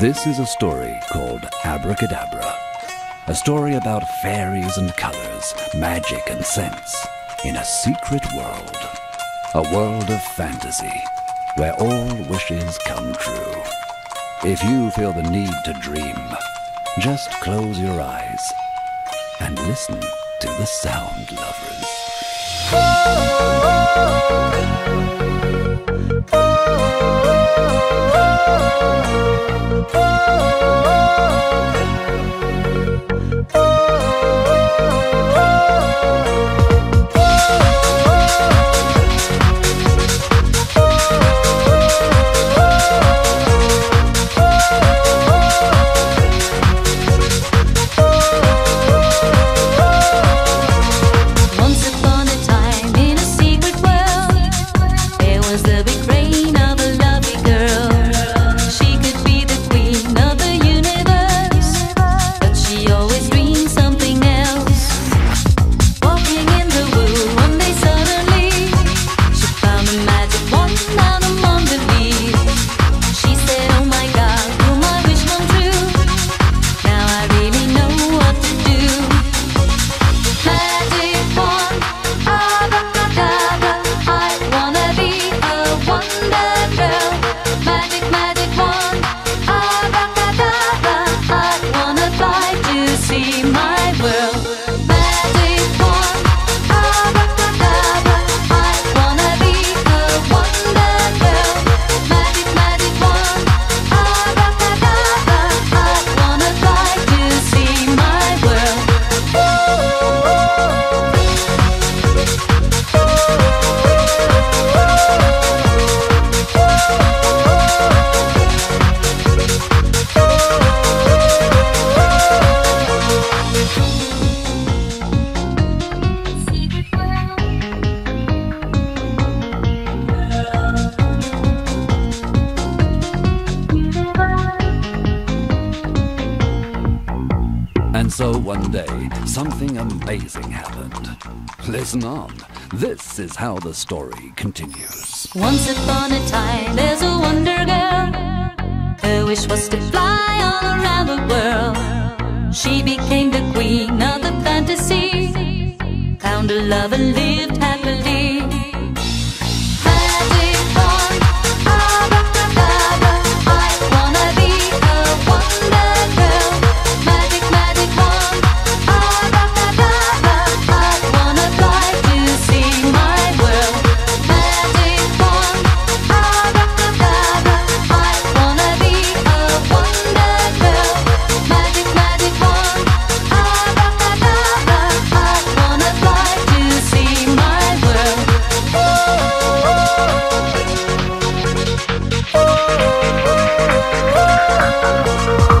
This is a story called Abracadabra. A story about fairies and colors, magic and scents, in a secret world. A world of fantasy, where all wishes come true. If you feel the need to dream, just close your eyes and listen to the soundlovers. Once And so one day, something amazing happened. Listen on. This is how the story continues. Once upon a time, there's a wonder girl. Her wish was to fly all around the world. She became the queen of the fantasy. Found a love and lived Thank